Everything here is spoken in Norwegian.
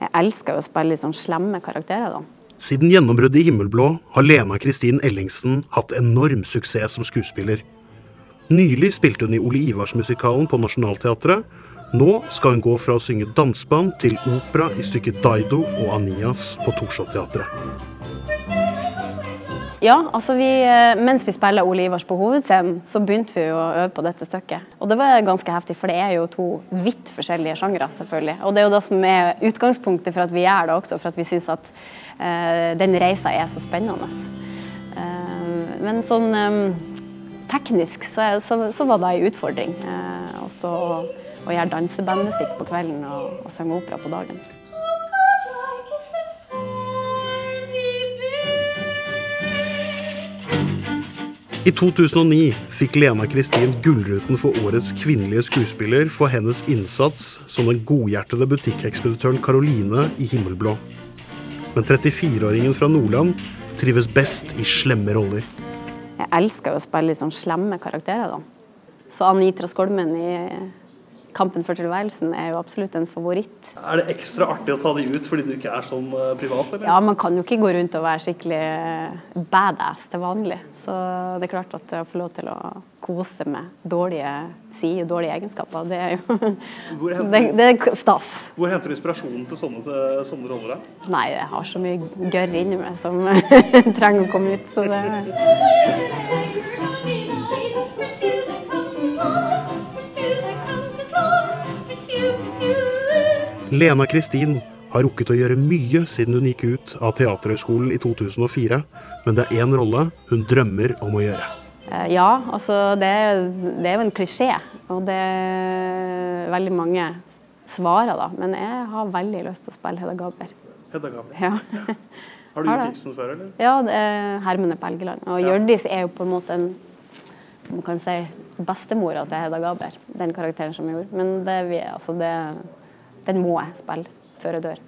Jeg elsker jo å spille litt sånn slemme karakterer, da. Siden gjennombruddet i Himmelblå har Lena Kristin Ellingsen hatt enorm suksess som skuespiller. Nylig spilte hun i Ole Ivars-musikalen på Nationaltheatret. Nå skal hun gå fra å synge danseband til opera i stykket Daido og Anias på Torshov-teatret. Ja, altså vi, eh, mens vi spiller Ole Ivars på hovedscenen, så begynte vi å øve på dette stykket. Og det var ganske heftig, for det er jo to vidt forskjellige sjangre, selvfølgelig. Og det er jo det som er utgangspunktet for at vi gjør det også, for at vi syns at uh, den reisa er så spennende. Uh, men sånn um, teknisk så, så, så, var det ei utfordring uh, å stå og, og gjøre dansebandmusikk på kvelden og, og synge opera på dagen. I 2009 fikk Lena Kristin Gullruten for årets kvinnelige skuespiller for hennes innsats som den godhjertede butikkekspeditøren Caroline i Himmelblå. Men 34-åringen fra Nordland trives best i slemme roller. Jeg elsker å spille litt sånn slemme karakterer, da. Så Anitra Skolmen i Kampen for tilværelsen er jo absolutt en favoritt. Er det ekstra artig å ta de ut fordi du ikke er sånn eh, privat? eller? Ja, man kan jo ikke gå rundt og være skikkelig eh, badass til vanlig. Så det er klart at å få lov til å kose med dårlige sider og dårlige egenskaper, det er jo det, det, er stas. Hvor henter du inspirasjonen til sånne, til sånne roller? Nei, jeg har så mye gørr inni meg som trenger å komme ut. så det... Lena Kristin har rukket å gjøre mye siden hun gikk ut av Teaterhøgskolen i 2004, men det er én rolle hun drømmer om å gjøre. Eh, ja, altså det, det er jo en klisjé, og det er veldig mange svarer, da. Men jeg har veldig lyst til å spille Hedda Gaber. Hedda Gaber. Ja. Har du gjort Ibsen før, eller? Ja, det er Hermene på Elgeland. Og ja. Hjørdis er jo på en måte en man kan si bestemora til Hedda Gaber, den karakteren som jeg gjorde. Men det, vi, altså det den må jeg spille før jeg dør.